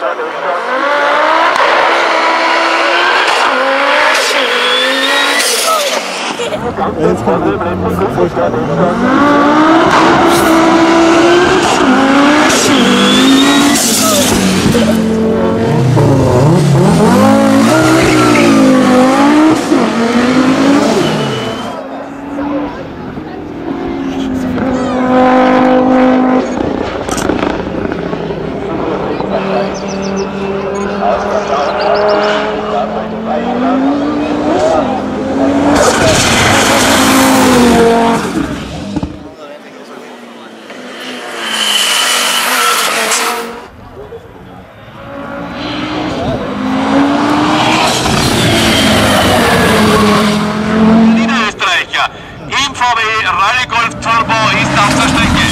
Jetzt kommt die Vorstand. VW Rallye Golf Turbo ist auf der Strecke.